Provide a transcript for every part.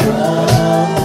strong.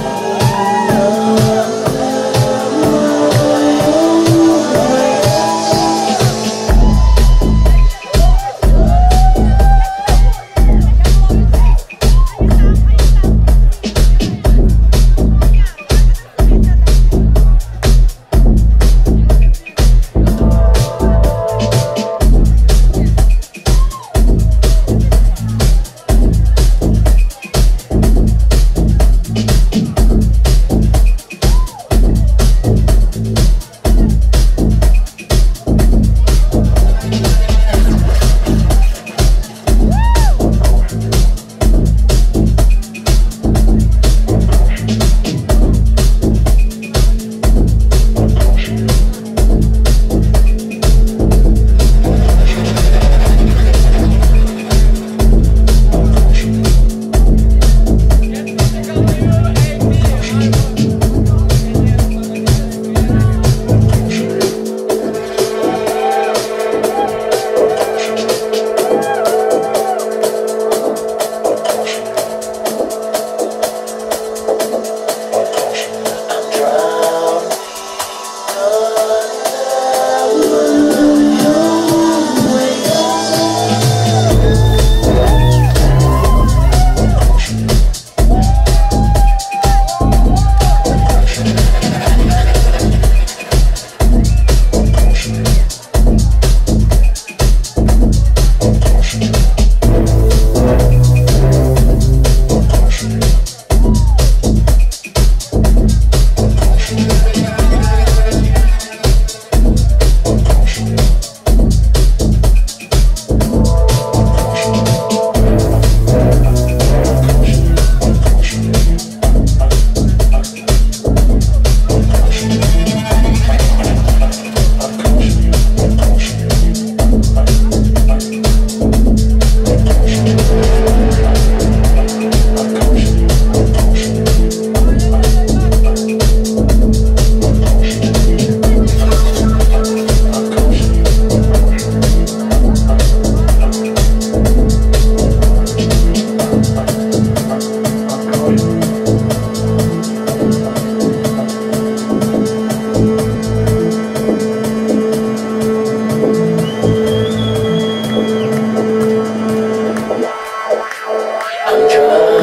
等着